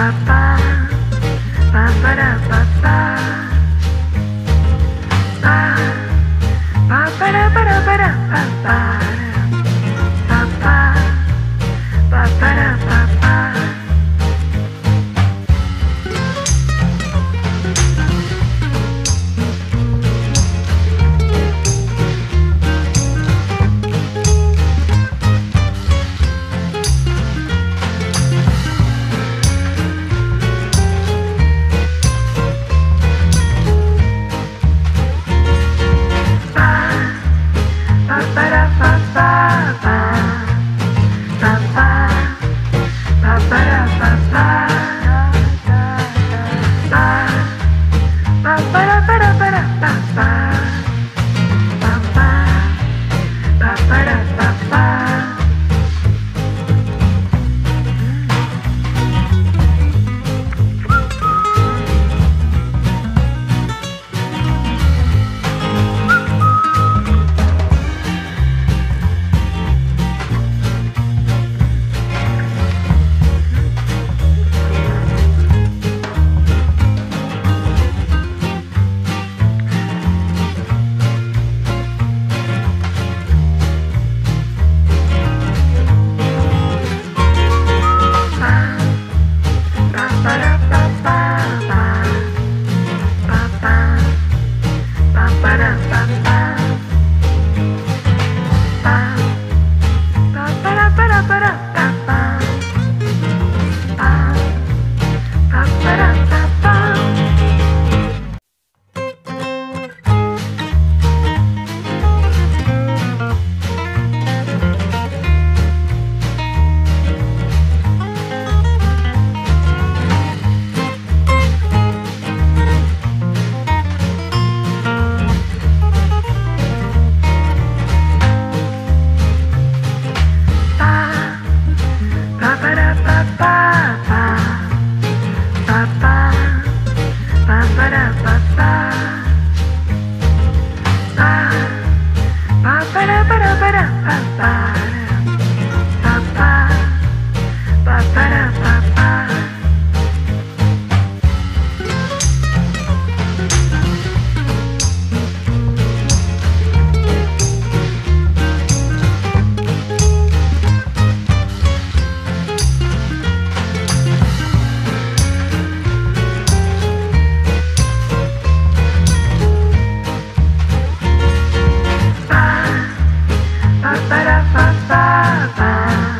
Bye-bye. 爸爸爸爸。